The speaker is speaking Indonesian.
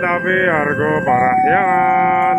tapi harga parahyangan